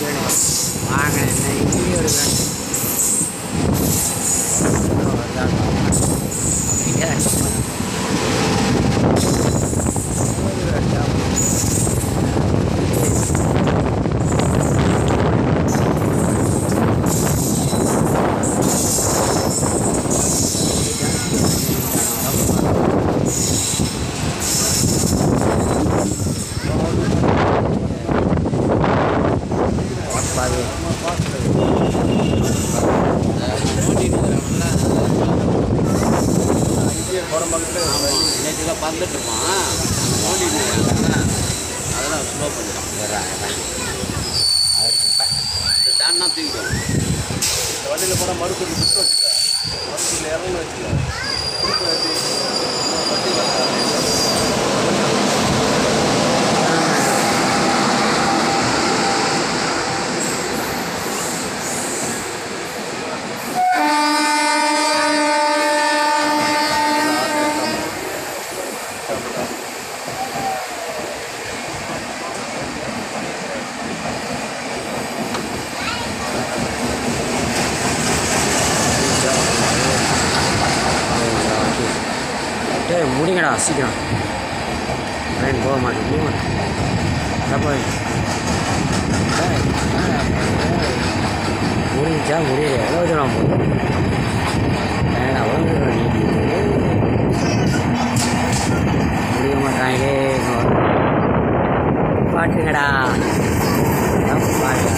buenos. Vagan ahí, நேற்றுலாம் பறந்துட்டு இருப்பான் ஓடிட்டு இருக்காங்க அதெல்லாம் ஸ்லோ பண்ணிட்டான் தாண்டா தூக்கிடும் வண்டியில் போனால் மறுபடியும் விட்டு வச்சுக்க மறுபடியில் இறங்கி வச்சுக்க முடிங்கடா சீக்கிரம். ட்ரெயின் போக மாட்டேன் போய். முடிஞ்சா முடியல எவ்வளோ தூரம் போகுது? ஏன்னா அவ்வளோ தூரம் முடிய மாட்டாங்களே பாட்டுங்கடா பாட்டு